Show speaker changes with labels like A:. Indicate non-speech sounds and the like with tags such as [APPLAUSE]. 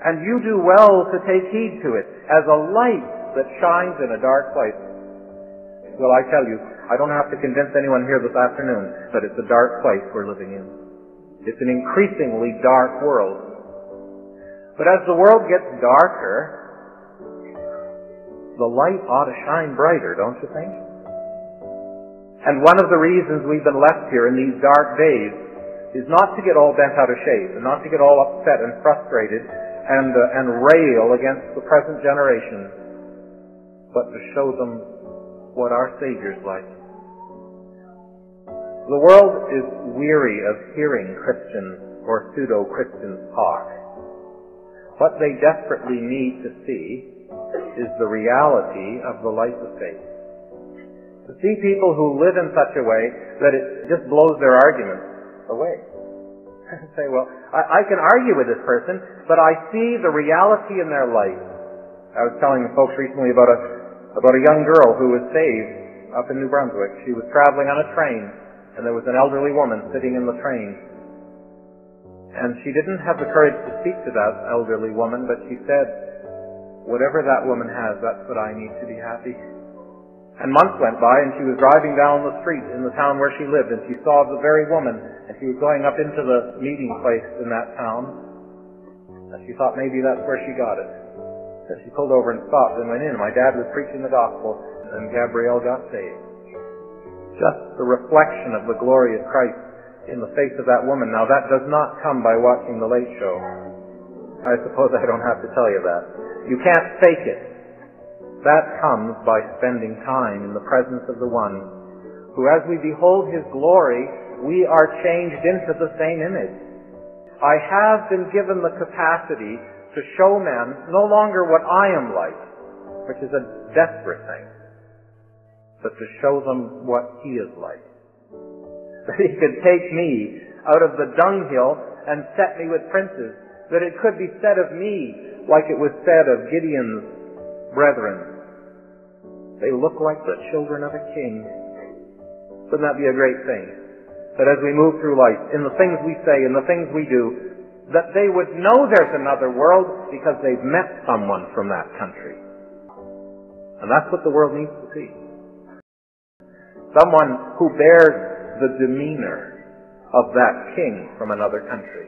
A: And you do well to take heed to it as a light that shines in a dark place. Well, I tell you, I don't have to convince anyone here this afternoon that it's a dark place we're living in. It's an increasingly dark world. But as the world gets darker, the light ought to shine brighter, don't you think? And one of the reasons we've been left here in these dark days is not to get all bent out of shape and not to get all upset and frustrated and, uh, and rail against the present generation, but to show them what our Savior's like. The world is weary of hearing Christians or pseudo-Christians talk. What they desperately need to see is the reality of the life of faith. To see people who live in such a way that it just blows their arguments away. Say, well, I, I, can argue with this person, but I see the reality in their life. I was telling the folks recently about a about a young girl who was saved up in New Brunswick. She was traveling on a train, and there was an elderly woman sitting in the train. And she didn't have the courage to speak to that elderly woman, but she said, whatever that woman has, that's what I need to be happy. And months went by, and she was driving down the street in the town where she lived, and she saw the very woman, and she was going up into the meeting place in that town. And she thought maybe that's where she got it. So she pulled over and stopped and went in. My dad was preaching the gospel, and Gabrielle got saved. Just the reflection of the glory of Christ in the face of that woman. Now that does not come by watching the late show. I suppose I don't have to tell you that. You can't fake it. That comes by spending time in the presence of the one who, as we behold his glory, we are changed into the same image. I have been given the capacity to show men no longer what I am like, which is a desperate thing, but to show them what he is like. [LAUGHS] That he could take me out of the dunghill and set me with princes. That it could be said of me like it was said of Gideon's brethren. They look like the children of a king. Wouldn't that be a great thing? That as we move through life, in the things we say, in the things we do, that they would know there's another world because they've met someone from that country. And that's what the world needs to see. Someone who bears the demeanor of that king from another country.